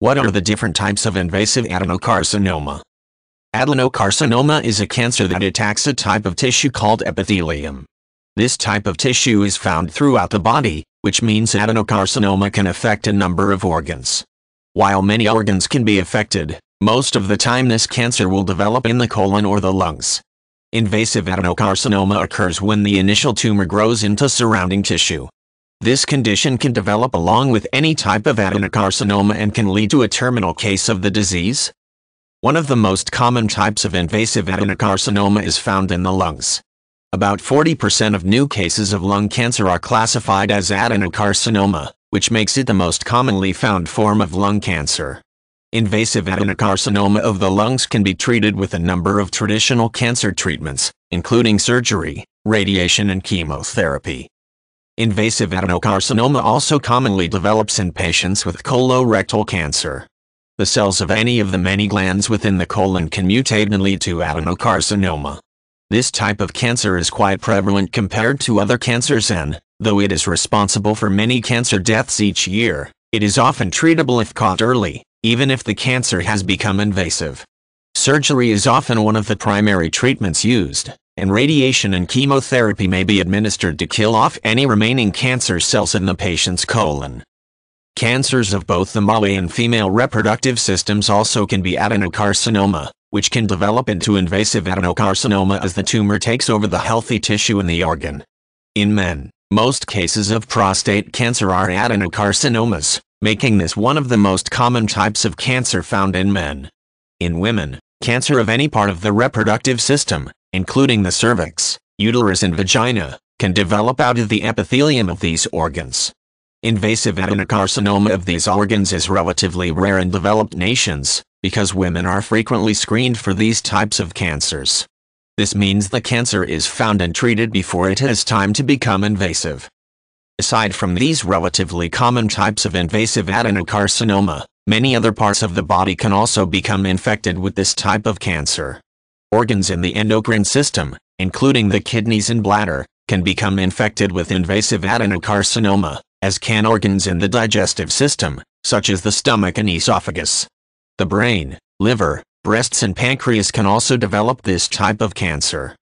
What are the different types of invasive adenocarcinoma? Adenocarcinoma is a cancer that attacks a type of tissue called epithelium. This type of tissue is found throughout the body, which means adenocarcinoma can affect a number of organs. While many organs can be affected, most of the time this cancer will develop in the colon or the lungs. Invasive adenocarcinoma occurs when the initial tumor grows into surrounding tissue. This condition can develop along with any type of adenocarcinoma and can lead to a terminal case of the disease. One of the most common types of invasive adenocarcinoma is found in the lungs. About 40% of new cases of lung cancer are classified as adenocarcinoma, which makes it the most commonly found form of lung cancer. Invasive adenocarcinoma of the lungs can be treated with a number of traditional cancer treatments, including surgery, radiation and chemotherapy. Invasive adenocarcinoma also commonly develops in patients with colorectal cancer. The cells of any of the many glands within the colon can mutate and lead to adenocarcinoma. This type of cancer is quite prevalent compared to other cancers and, though it is responsible for many cancer deaths each year, it is often treatable if caught early, even if the cancer has become invasive. Surgery is often one of the primary treatments used, and radiation and chemotherapy may be administered to kill off any remaining cancer cells in the patient's colon. Cancers of both the male and female reproductive systems also can be adenocarcinoma, which can develop into invasive adenocarcinoma as the tumor takes over the healthy tissue in the organ. In men, most cases of prostate cancer are adenocarcinomas, making this one of the most common types of cancer found in men. In women, cancer of any part of the reproductive system, including the cervix, uterus and vagina, can develop out of the epithelium of these organs. Invasive adenocarcinoma of these organs is relatively rare in developed nations, because women are frequently screened for these types of cancers. This means the cancer is found and treated before it has time to become invasive. Aside from these relatively common types of invasive adenocarcinoma, many other parts of the body can also become infected with this type of cancer. Organs in the endocrine system, including the kidneys and bladder, can become infected with invasive adenocarcinoma, as can organs in the digestive system, such as the stomach and esophagus. The brain, liver, breasts and pancreas can also develop this type of cancer.